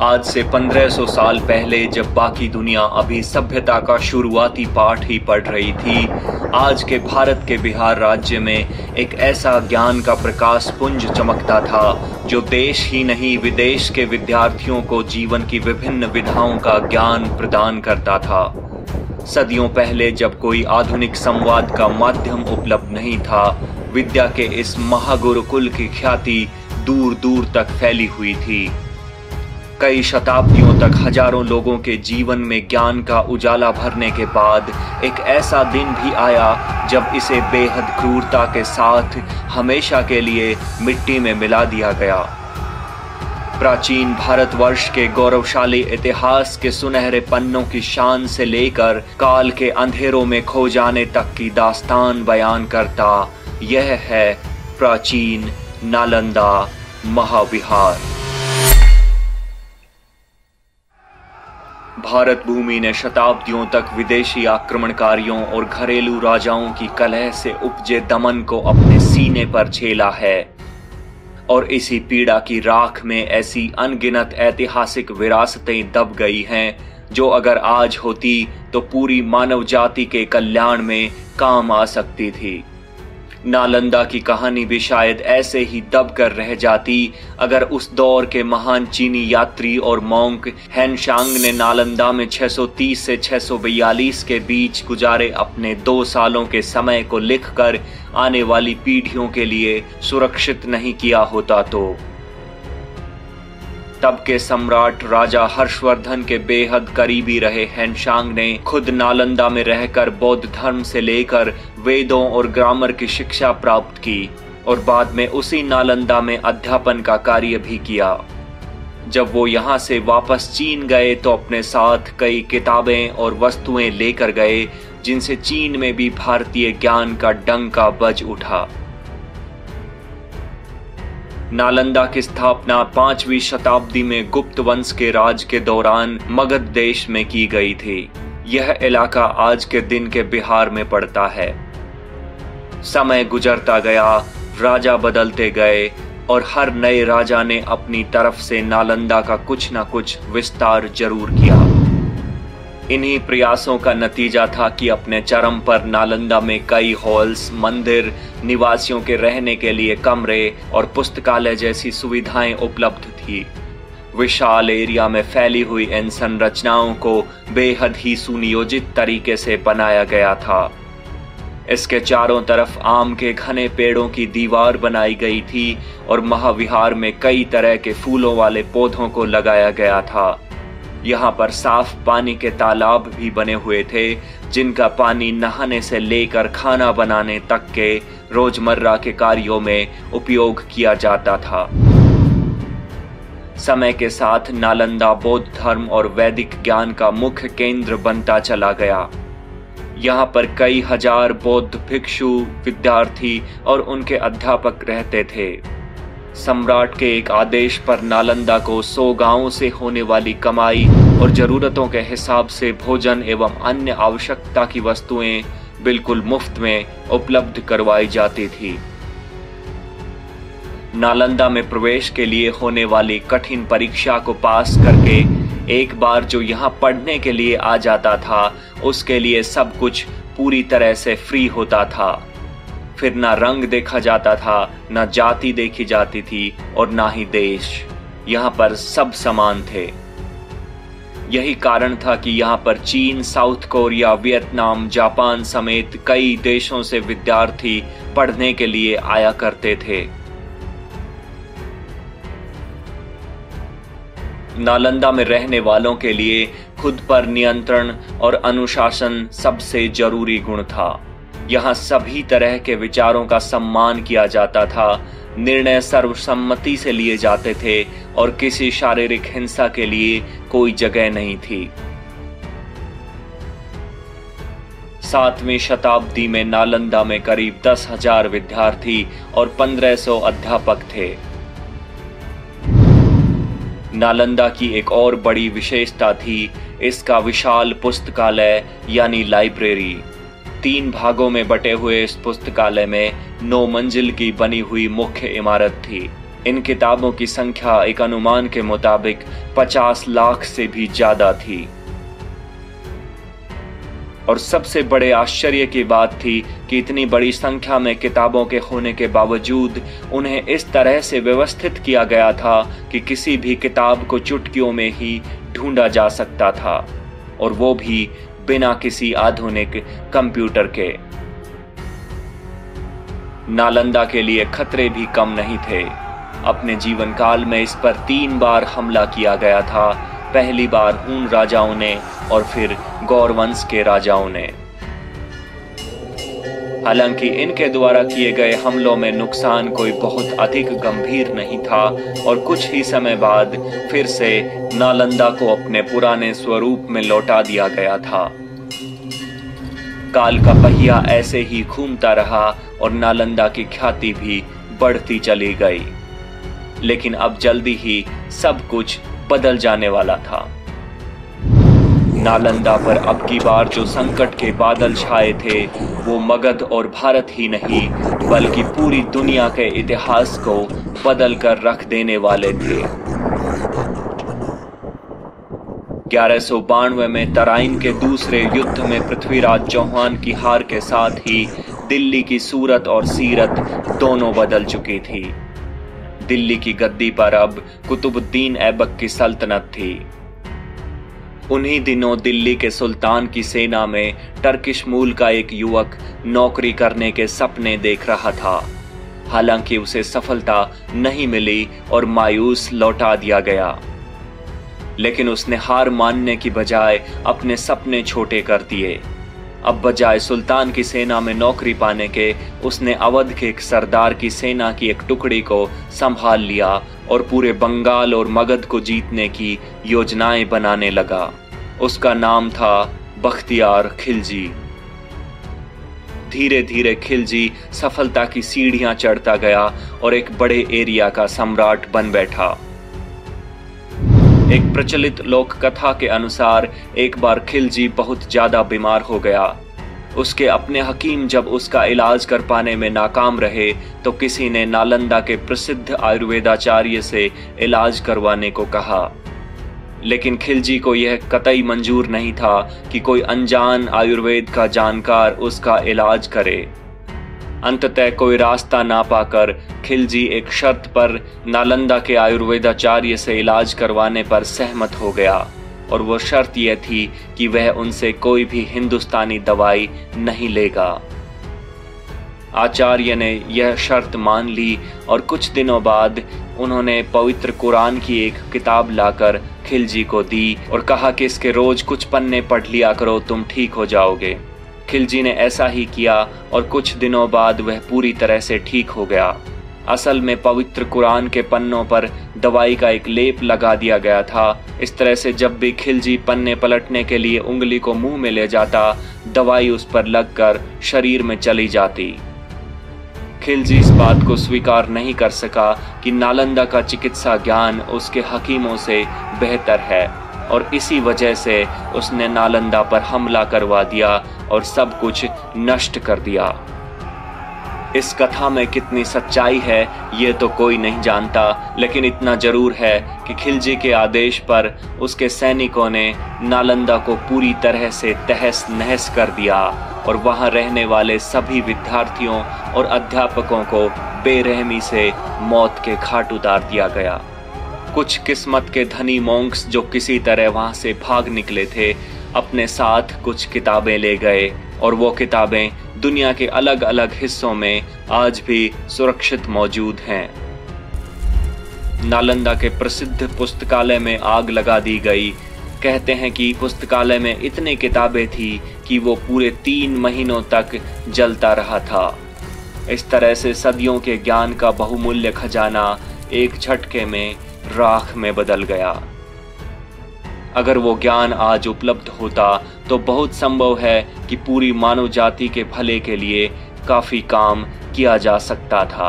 आज से 1500 साल पहले जब बाकी दुनिया अभी सभ्यता का शुरुआती पाठ ही पढ़ रही थी, आज के भारत के बिहार राज्य में एक ऐसा ज्ञान का प्रकाश पुंज चमकता था, जो देश ही नहीं, विदेश के विद्यार्थियों को जीवन की विभिन्न विधाओं का ज्ञान प्रदान करता था। सदियों पहले जब कोई आधुनिक संवाद का माध्यम उपलब्ध नहीं था, विद्या के इस महागुरुकुल की ख्याति दूर दूर तक फैली हुई थी। कई शताब्दियों तक हज़ारों लोगों के जीवन में ज्ञान का उजाला भरने के बाद एक ऐसा दिन भी आया जब इसे बेहद क्रूरता के साथ हमेशा के लिए मिट्टी में मिला दिया गया। प्राचीन भारतवर्ष के गौरवशाली इतिहास के सुनहरे पन्नों की शान से लेकर काल के अंधेरों में खो जाने तक की दास्तान बयान करता, यह है प्राचीन नालंदा महाविहार। भारत भूमि ने शताब्दियों तक विदेशी आक्रमणकारियों और घरेलू राजाओं की कलह से उपजे दमन को अपने सीने पर झेला है। और इसी पीड़ा की राख में ऐसी अनगिनत ऐतिहासिक विरासतें दब गई हैं, जो अगर आज होती तो पूरी मानव जाति के कल्याण में काम आ सकती थी। नालंदा की कहानी भी शायद ऐसे ही दब कर रह जाती। अगर उस दौर के महान चीनी यात्री और मोंक हैनशांग ने नालंदा में 630 से 642 के बीच गुजारे अपने दो सालों के समय को लिखकर आने वाली पीढ़ियों के लिए सुरक्षित नहीं किया होता तो। तब के सम्राट राजा हर्षवर्धन के बेहद करीबी रहे हैनशांग ने खुद नालंदा में रहकर बौद्ध धर्म से लेकर वेदों और ग्रामर की शिक्षा प्राप्त की और बाद में उसी नालंदा में अध्यापन का कार्य भी किया। जब वो यहाँ से वापस चीन गए तो अपने साथ कई किताबें और वस्तुएँ लेकर गए, जिनसे चीन में भी भारतीय ज्ञान का डंका बज उठा। नालंदा की स्थापना पांचवी शताब्दी में गुप्त वंश के राज के दौरान मगध देश में की गई थी। यह इलाका आज के दिन के बिहार में पड़ता है। समय गुजरता गया, राजा बदलते गए और हर नए राजा ने अपनी तरफ़ से नालंदा का कुछ ना कुछ विस्तार ज़रूर किया। इन्हीं प्रयासों का नतीजा था कि अपने चरम पर नालंदा में कई हॉल्स, मंदिर, निवासियों के रहने के लिए कमरे और पुस्तकालय जैसी सुविधाएँ उपलब्ध थी। विशाल एरिया में फैली हुई इन संरचनाओं को बेहद ही सुनियोजित तरीके से बनाया गया था। इसके चारों तरफ़ आम के घने पेड़ों की दीवार बनाई गई थी और महाविहार में कई तरह के फूलों वाले पौधों को लगाया गया था। यहाँ पर साफ़ पानी के तालाब भी बने हुए थे, जिनका पानी नहाने से लेकर खाना बनाने तक के रोज़मर्रा के कार्यों में उपयोग किया जाता था। समय के साथ नालंदा बौद्ध धर्म और वैदिक ज्ञान का मुख्य केंद्र बनता चला गया। यहाँ पर कई हज़ार बौद्ध भिक्षु, विद्यार्थी और उनके अध्यापक रहते थे। सम्राट के एक आदेश पर नालंदा को सौ गाँवों से होने वाली कमाई और जरूरतों के हिसाब से भोजन एवं अन्य आवश्यकता की वस्तुएँ बिल्कुल मुफ़्त में उपलब्ध करवाई जाती थी। नालंदा में प्रवेश के लिए होने वाली कठिन परीक्षा को पास करके एक बार जो यहाँ पढ़ने के लिए आ जाता था, उसके लिए सब कुछ पूरी तरह से फ्री होता था। फिर ना रंग देखा जाता था, ना जाति देखी जाती थी और ना ही देश। यहाँ पर सब समान थे। यही कारण था कि यहाँ पर चीन, साउथ कोरिया, वियतनाम, जापान समेत कई देशों से विद्यार्थी पढ़ने के लिए आया करते थे। नालंदा में रहने वालों के लिए खुद पर नियंत्रण और अनुशासन सबसे ज़रूरी गुण था। यहाँ सभी तरह के विचारों का सम्मान किया जाता था, निर्णय सर्वसम्मति से लिए जाते थे और किसी शारीरिक हिंसा के लिए कोई जगह नहीं थी। सातवीं शताब्दी में नालंदा में करीब दस हज़ार विद्यार्थी और पंद्रह सौ अध्यापक थे। नालंदा की एक और बड़ी विशेषता थी इसका विशाल पुस्तकालय, यानी लाइब्रेरी। तीन भागों में बटे हुए इस पुस्तकालय में नौ मंजिल की बनी हुई मुख्य इमारत थी। इन किताबों की संख्या एक अनुमान के मुताबिक 50 लाख से भी ज़्यादा थी। और सबसे बड़े आश्चर्य की बात थी कि इतनी बड़ी संख्या में किताबों के होने के बावजूद उन्हें इस तरह से व्यवस्थित किया गया था कि किसी भी किताब को चुटकियों में ही ढूंढा जा सकता था, और वो भी बिना किसी आधुनिक कंप्यूटर के। नालंदा के लिए खतरे भी कम नहीं थे। अपने जीवन काल में इस पर तीन बार हमला किया गया था पहली बार उन राजाओं ने और फिर गौरवंश के राजाओं ने। हालाँकि इनके द्वारा किए गए हमलों में नुकसान कोई बहुत अधिक गंभीर नहीं था और कुछ ही समय बाद फिर से नालंदा को अपने पुराने स्वरूप में लौटा दिया गया था। काल का पहिया ऐसे ही घूमता रहा और नालंदा की ख्याति भी बढ़ती चली गई। लेकिन अब जल्दी ही सब कुछ बदल जाने वाला था। नालंदा पर अब की बार जो संकट के बादल छाए थे, वो मगध और भारत ही नहीं, बल्कि पूरी दुनिया के इतिहास को बदल कर रख देने वाले थे। ग्यारह सौ बानवे में तराइन के दूसरे युद्ध में पृथ्वीराज चौहान की हार के साथ ही दिल्ली की सूरत और सीरत दोनों बदल चुकी थी। दिल्ली की गद्दी पर अब कुतुबुद्दीन ऐबक की सल्तनत थी। उन्हीं दिनों दिल्ली के सुल्तान की सेना में टर्किश मूल का एक युवक नौकरी करने के सपने देख रहा था। हालाँकि उसे सफलता नहीं मिली और मायूस लौटा दिया गया। लेकिन उसने हार मानने की बजाय अपने सपने छोटे कर दिए। अब बजाय सुल्तान की सेना में नौकरी पाने के, उसने अवध के एक सरदार की सेना की एक टुकड़ी को संभाल लिया और पूरे बंगाल और मगध को जीतने की योजनाएँ बनाने लगा। उसका नाम था बख्तियार खिलजी। धीरे धीरे खिलजी सफलता की सीढ़ियाँ चढ़ता गया और एक बड़े एरिया का सम्राट बन बैठा। एक प्रचलित लोक कथा के अनुसार एक बार खिलजी बहुत ज़्यादा बीमार हो गया। उसके अपने हकीम जब उसका इलाज कर पाने में नाकाम रहे तो किसी ने नालंदा के प्रसिद्ध आयुर्वेदाचार्य से इलाज करवाने को कहा। लेकिन खिलजी को यह कतई मंजूर नहीं था कि कोई अनजान आयुर्वेद का जानकार उसका इलाज करे। अंततः कोई रास्ता ना पाकर खिलजी एक शर्त पर नालंदा के आयुर्वेदाचार्य से इलाज करवाने पर सहमत हो गया और वो शर्त यह थी कि वह उनसे कोई भी हिंदुस्तानी दवाई नहीं लेगा। आचार्य ने यह शर्त मान ली और कुछ दिनों बाद उन्होंने पवित्र कुरान की एक किताब लाकर खिलजी को दी और कहा कि इसके रोज कुछ पन्ने पढ़ लिया करो, तुम ठीक हो जाओगे। खिलजी ने ऐसा ही किया और कुछ दिनों बाद वह पूरी तरह से ठीक हो गया। असल में पवित्र कुरान के पन्नों पर दवाई का एक लेप लगा दिया गया था। इस तरह से जब भी खिलजी पन्ने पलटने के लिए उंगली को मुँह में ले जाता, दवाई उस पर लगकर शरीर में चली जाती। खिलजी इस बात को स्वीकार नहीं कर सका कि नालंदा का चिकित्सा ज्ञान उसके हकीमों से बेहतर है। और इसी वजह से उसने नालंदा पर हमला करवा दिया और सब कुछ नष्ट कर दिया। इस कथा में कितनी सच्चाई है, ये तो कोई नहीं जानता, लेकिन इतना ज़रूर है कि खिलजी के आदेश पर उसके सैनिकों ने नालंदा को पूरी तरह से तहस नहस कर दिया और वहाँ रहने वाले सभी विद्यार्थियों और अध्यापकों को बेरहमी से मौत के घाट उतार दिया गया। कुछ किस्मत के धनी मोंक्स जो किसी तरह वहाँ से भाग निकले थे, अपने साथ कुछ किताबें ले गए और वो किताबें दुनिया के अलग अलग हिस्सों में आज भी सुरक्षित मौजूद हैं। नालंदा के प्रसिद्ध पुस्तकालय में आग लगा दी गई। कहते हैं कि पुस्तकालय में इतनी किताबें थी कि वो पूरे तीन महीनों तक जलता रहा था। इस तरह से सदियों के ज्ञान का बहुमूल्य खजाना एक झटके में राख में बदल गया। अगर वो ज्ञान आज उपलब्ध होता तो बहुत संभव है कि पूरी मानव जाति के भले के लिए काफ़ी काम किया जा सकता था।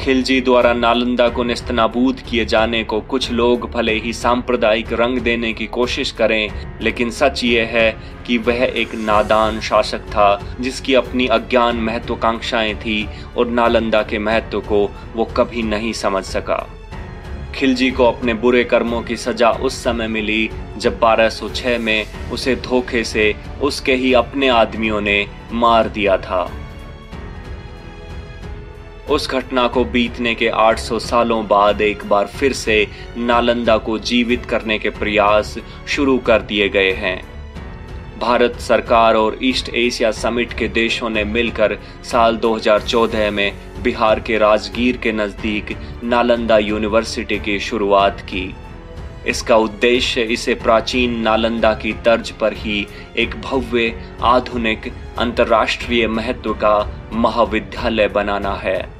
खिलजी द्वारा नालंदा को निस्तनाबूद किए जाने को कुछ लोग भले ही सांप्रदायिक रंग देने की कोशिश करें, लेकिन सच ये है कि वह एक नादान शासक था, जिसकी अपनी अज्ञान महत्वाकांक्षाएँ थी और नालंदा के महत्व को वो कभी नहीं समझ सका। खिलजी को अपने बुरे कर्मों की सजा उस समय मिली, जब 1206 में उसे धोखे से उसके ही अपने आदमियों ने मार दिया था। उस घटना को बीतने के 800 सालों बाद एक बार फिर से नालंदा को जीवित करने के प्रयास शुरू कर दिए गए हैं। भारत सरकार और ईस्ट एशिया समिट के देशों ने मिलकर साल 2014 में बिहार के राजगीर के नज़दीक नालंदा यूनिवर्सिटी की शुरुआत की। इसका उद्देश्य इसे प्राचीन नालंदा की तर्ज पर ही एक भव्य, आधुनिक, अंतर्राष्ट्रीय महत्व का महाविद्यालय बनाना है।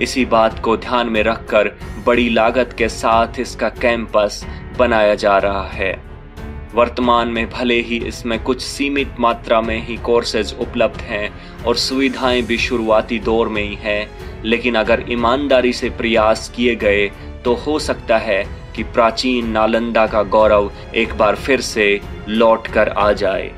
इसी बात को ध्यान में रखकर बड़ी लागत के साथ इसका कैंपस बनाया जा रहा है। वर्तमान में भले ही इसमें कुछ सीमित मात्रा में ही कोर्सेज उपलब्ध हैं और सुविधाएँ भी शुरुआती दौर में ही हैं, लेकिन अगर ईमानदारी से प्रयास किए गए तो हो सकता है कि प्राचीन नालंदा का गौरव एक बार फिर से लौट कर आ जाए।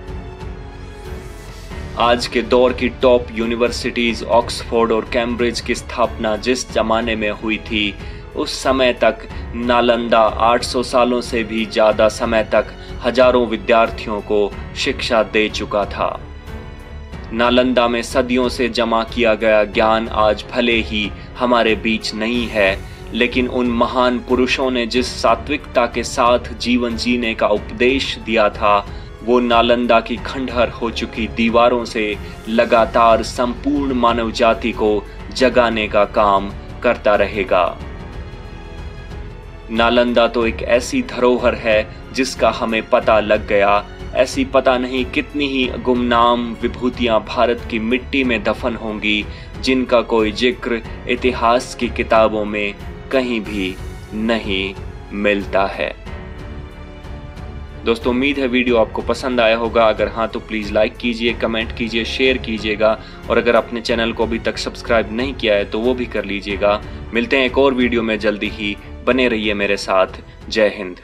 आज के दौर की टॉप यूनिवर्सिटीज ऑक्सफोर्ड और कैम्ब्रिज की स्थापना जिस जमाने में हुई थी, उस समय तक नालंदा 800 सालों से भी ज़्यादा समय तक हज़ारों विद्यार्थियों को शिक्षा दे चुका था। नालंदा में सदियों से जमा किया गया ज्ञान आज भले ही हमारे बीच नहीं है, लेकिन उन महान पुरुषों ने जिस सात्विकता के साथ जीवन जीने का उपदेश दिया था वो नालंदा की खंडहर हो चुकी दीवारों से लगातार संपूर्ण मानव जाति को जगाने का काम करता रहेगा। नालंदा तो एक ऐसी धरोहर है जिसका हमें पता लग गया। ऐसी पता नहीं कितनी ही गुमनाम विभूतियाँ भारत की मिट्टी में दफन होंगी, जिनका कोई ज़िक्र इतिहास की किताबों में कहीं भी नहीं मिलता है। दोस्तों, उम्मीद है वीडियो आपको पसंद आया होगा। अगर हाँ तो प्लीज़ लाइक कीजिए कमेंट कीजिए शेयर कीजिएगा। और अगर अपने चैनल को अभी तक सब्सक्राइब नहीं किया है तो वो भी कर लीजिएगा। मिलते हैं एक और वीडियो में। जल्दी ही बने रहिए मेरे साथ। जय हिंद।